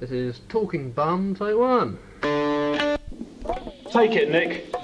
This is Talking Bum, take one. Take it, Nick.